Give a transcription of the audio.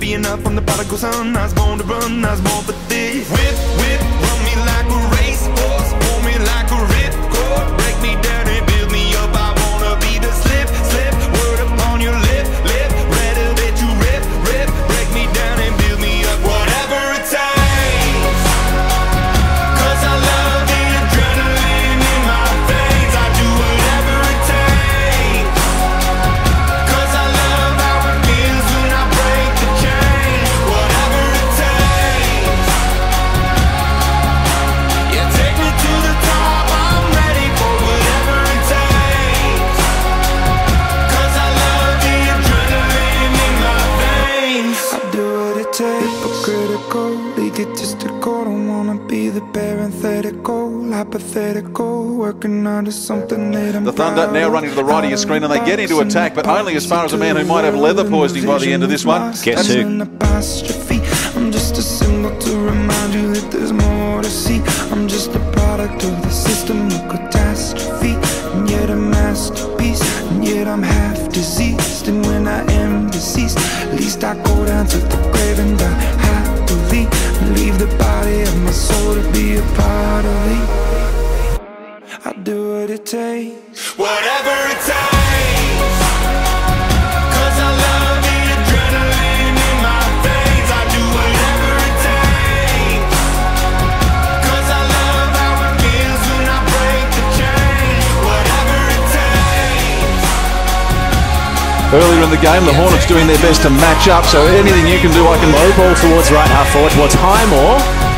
be enough. I'm the prodigal son. I was born to run. I was born for this. Whip, whip, but egotistical. Don't wanna be the parenthetical, hypothetical. Working under something that I'm The Thunder now running to the right of your screen and they get into attack, but only as far as a man who might have leather poisoning by the end of this one. Guess who? An apostrophe. I'm just a symbol to remind you that there's more to see. I'm just a product of the system of catastrophe, and yet a masterpiece, and yet I'm half diseased. And when I am deceased, at least I go down to the grave and die happily, leave the body of my soul to be a part of me. I do what it takes, whatever it takes. Earlier in the game, the Hornets doing their best to match up, so anything you can do, I can Low ball towards right half forward towards Highmore.